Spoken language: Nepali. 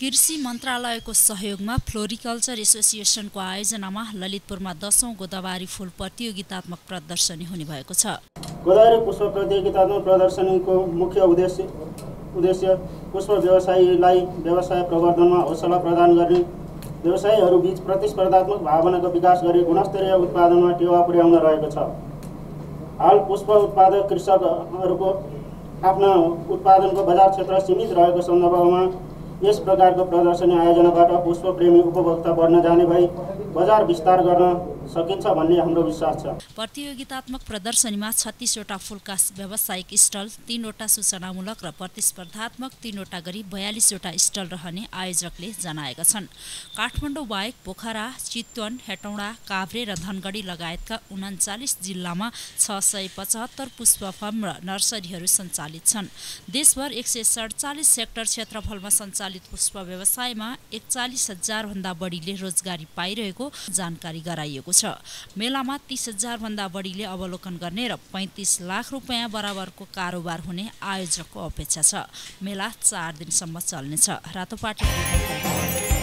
कृषि मन्त्रालयको सहयोगमा फ्लोरिकल्चर एसोसिएसनको आयोजनामा ललितपुरमा दसौँ गोदावारी फुल प्रतियोगितात्मक प्रदर्शनी हुने भएको छ। गोदावरी पुष्प प्रतियोगितात्मक प्रदर्शनीको मुख्य उद्देश्य उद्देश्य पुष्प व्यवसायीलाई व्यवसाय प्रवर्धनमा हौसला प्रदान गर्ने व्यवसायीहरूबीच प्रतिस्पर्धात्मक भावनाको विकास गरी गुणस्तरीय उत्पादनमा टेवा पुर्याउन रहेको छ। हाल पुष्प उत्पादक कृषकहरूको आफ्ना उत्पादनको बजार क्षेत्र सीमित रहेको सन्दर्भमा यस प्रकारको प्रदर्शनी आयोजनाबाट पुष्पप्रेमी उपभोक्ता बढ्न जाने भई बजार विस्तार गर्न सकिन्छ भन्ने हाम्रो विश्वास छ। प्रतियोगितात्मक प्रदर्शनीमा छत्तिसवटा फुलका व्यावसायिक स्टल तीनवटा सूचनामूलक र प्रतिस्पर्धात्मक तीनवटा गरी बयालिसवटा स्टल रहने आयोजकले जनाएका छन्। काठमाडौँ बाहेक पोखरा चितवन हेटौँडा काभ्रे र धनगढी लगायतका उन्चालिस जिल्लामा छ सय पचहत्तर पुष्प फार्म र नर्सरीहरू सञ्चालित छन्। देशभर एक सय सडचालिस हेक्टर क्षेत्रफलमा सञ्चालित पुष्प व्यवसायमा एकचालिस हजारभन्दा बढीले रोजगारी पाइरहेको जानकारी गराइएको छ। मेलामा तिस भन्दा बढीले अवलोकन गर्ने र पैँतिस लाख रुपियाँ बराबरको कारोबार हुने आयोजकको अपेक्षा छ। मेला चार दिनसम्म चल्नेछ। रातोपाटी